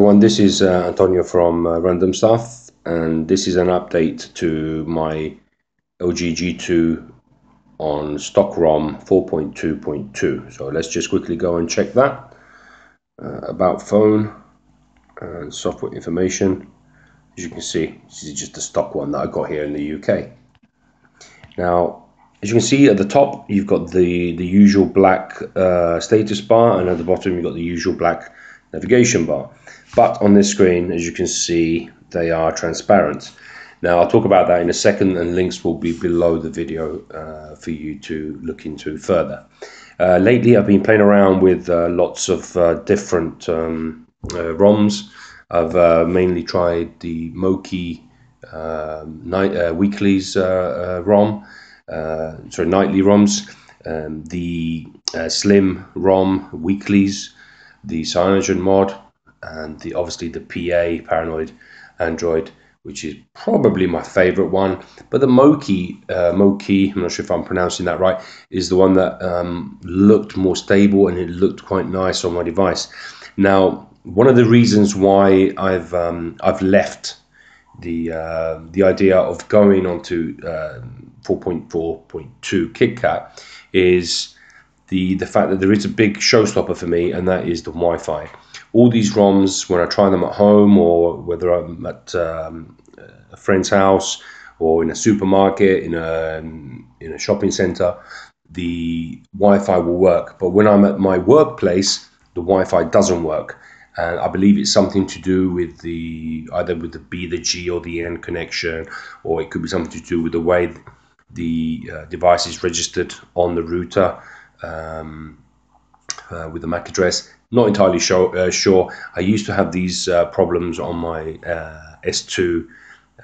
everyone, this is uh, Antonio from uh, Random Stuff, and this is an update to my LG G2 on stock ROM 4.2.2. So let's just quickly go and check that. Uh, about phone and software information. As you can see, this is just the stock one that I got here in the UK. Now, as you can see at the top, you've got the, the usual black uh, status bar, and at the bottom, you've got the usual black navigation bar. But on this screen, as you can see, they are transparent. Now, I'll talk about that in a second, and links will be below the video uh, for you to look into further. Uh, lately, I've been playing around with uh, lots of uh, different um, uh, ROMs. I've uh, mainly tried the MoKee um, night, Weeklies ROM, sorry, nightly ROMs, um, the Slim ROM Weeklies, the CyanogenMod, and the obviously the PA Paranoid Android, which is probably my favorite one. But the MoKee, uh, MoKee, I'm not sure if I'm pronouncing that right, is the one that um, looked more stable and it looked quite nice on my device. Now, one of the reasons why I've um, I've left the uh, the idea of going onto uh, 4.4.2 KitKat is the the fact that there is a big showstopper for me, and that is the Wi-Fi. All these ROMs, when I try them at home or whether I'm at um, a friend's house or in a supermarket, in a in a shopping center, the Wi-Fi will work. But when I'm at my workplace, the Wi-Fi doesn't work. And I believe it's something to do with the either with the B, the G, or the N connection, or it could be something to do with the way the uh, device is registered on the router um, uh, with the MAC address. Not entirely sure, uh, sure. I used to have these uh, problems on my uh, S2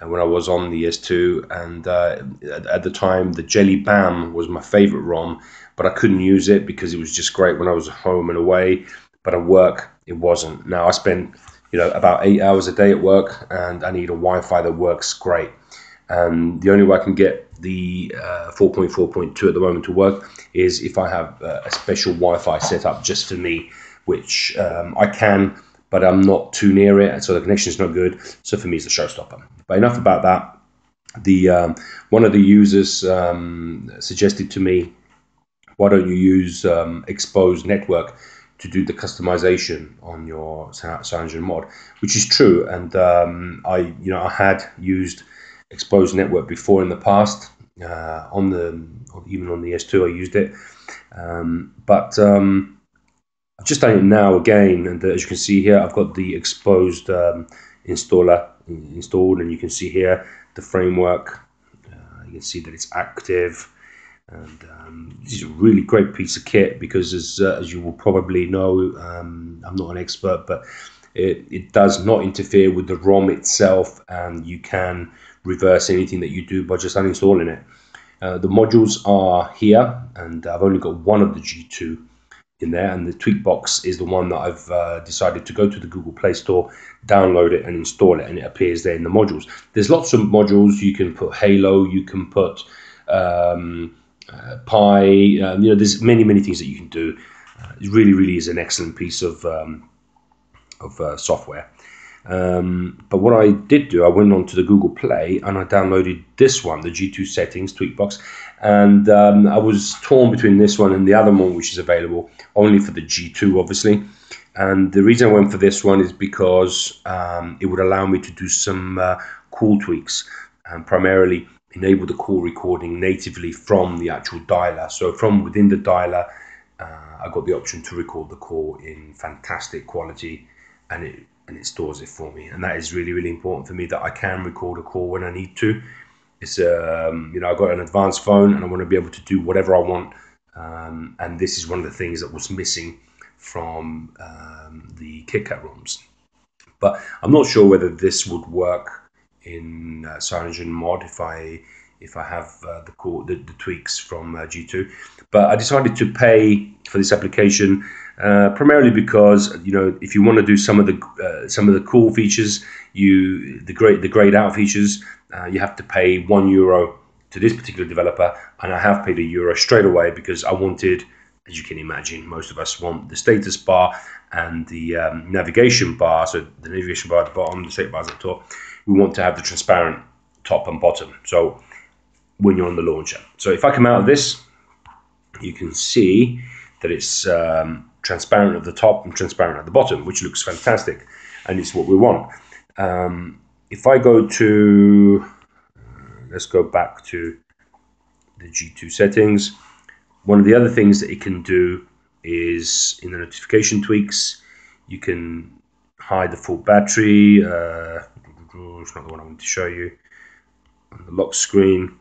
uh, when I was on the S2, and uh, at, at, the time, the Jellybam was my favorite ROM, but I couldn't use it because it was just great when I was home and away. But at work, it wasn't. Now I spend you know about eight hours a day at work, and I need a Wi-Fi that works great. And the only way I can get the uh, 4.4.2 at the moment to work is if I have uh, a special Wi-Fi set up just for me, which um, I can, but I'm not too near it, so the connection is not good. So for me, it's a showstopper. But enough about that. The um, one of the users um, suggested to me, why don't you use um, Xposed network to do the customization on your CyanogenMod, mod, which is true. And um, I, you know, I had used Xposed network before in the past uh, on the even on the S2 I used it. Um, but um, I've just done it now again and as you can see here I've got the Xposed um, installer installed and you can see here the framework. Uh, you can see that it's active and um, this is a really great piece of kit because as, uh, as you will probably know um, I'm not an expert but it, it does not interfere with the ROM itself and you can reverse anything that you do by just uninstalling it. Uh, the modules are here and I've only got one of the G2 in there and the tweak box is the one that I've uh, decided to go to the Google Play Store, download it and install it and it appears there in the modules. There's lots of modules, you can put Halo, you can put um, uh, Pi, um, you know, there's many, many things that you can do. Uh, it really, really is an excellent piece of, um, of uh, software. Um, but what I did do, I went on to the Google Play and I downloaded this one, the G2 settings Tweakbox, and um, I was torn between this one and the other one, which is available only for the G2, obviously. And the reason I went for this one is because um, it would allow me to do some uh, call tweaks and primarily enable the call recording natively from the actual dialer. So from within the dialer, uh, I got the option to record the call in fantastic quality and it and it stores it for me. And that is really, really important for me that I can record a call when I need to. It's um, you know I've got an advanced phone and I want to be able to do whatever I want. Um, and this is one of the things that was missing from um, the KitKat ROMs. But I'm not sure whether this would work in uh, CyanogenMod if I if I have uh, the, core, the, the tweaks from uh, G2. But I decided to pay for this application uh, primarily because you know if you want to do some of the uh, some of the cool features, you the great the grayed out features, uh, you have to pay one euro to this particular developer, and I have paid a euro straight away because I wanted as you can imagine, most of us want the status bar and the um, navigation bar. So the navigation bar at the bottom, the status bar at the top. We want to have the transparent top and bottom. So when you're on the launcher. So if I come out of this, you can see that it's um, transparent at the top and transparent at the bottom, which looks fantastic, and it's what we want. Um, if I go to, uh, let's go back to the G2 settings. One of the other things that it can do is in the notification tweaks, you can hide the full battery. Uh, it's not the one I want to show you. On the lock screen,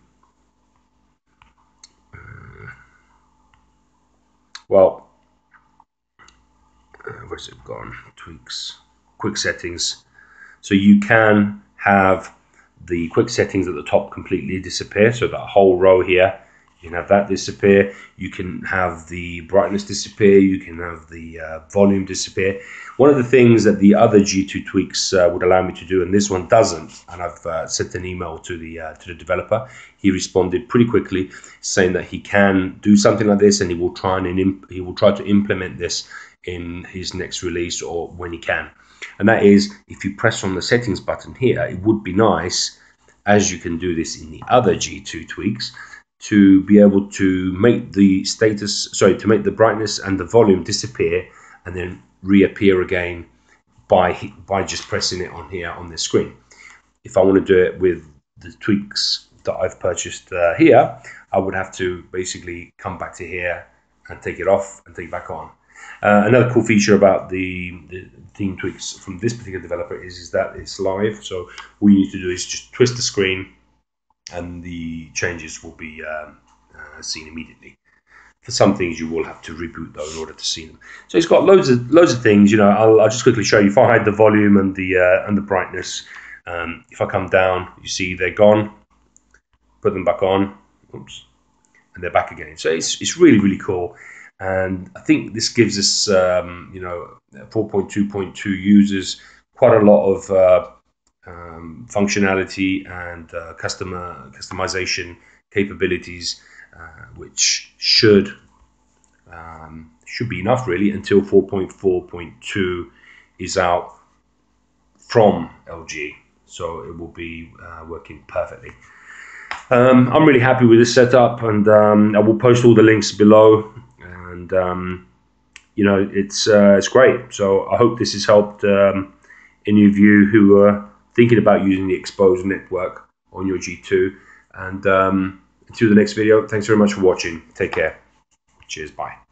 Well, uh, where's it gone? Tweaks, quick settings. So you can have the quick settings at the top completely disappear. So that whole row here, you can have that disappear. You can have the brightness disappear. You can have the uh, volume disappear. One of the things that the other G2 tweaks uh, would allow me to do, and this one doesn't, and I've uh, sent an email to the uh, to the developer. He responded pretty quickly, saying that he can do something like this, and he will try and he will try to implement this in his next release or when he can. And that is, if you press on the settings button here, it would be nice, as you can do this in the other G2 tweaks, to be able to make the status, sorry, to make the brightness and the volume disappear and then reappear again by by just pressing it on here on this screen. If I want to do it with the tweaks that I've purchased uh, here, I would have to basically come back to here and take it off and take it back on. Uh, another cool feature about the, the theme tweaks from this particular developer is, is that it's live. So all you need to do is just twist the screen and the changes will be um, uh, seen immediately for some things you will have to reboot though in order to see them. So it's got loads of loads of things. You know, I'll, I'll just quickly show you. If I hide the volume and the uh, and the brightness, um, if I come down, you see they're gone. Put them back on, oops, and they're back again. So it's it's really really cool. And I think this gives us, um, you know, 4.2.2 users quite a lot of uh, um, functionality and uh, customer customization capabilities uh, which should um, should be enough really until 4.4.2 is out from LG. So it will be uh, working perfectly. Um, I'm really happy with this setup, and um, I will post all the links below. And um, you know, it's uh, it's great. So I hope this has helped um, any of you who are thinking about using the Xposed network on your G2. And um, until the next video, thanks very much for watching. Take care. Cheers. Bye.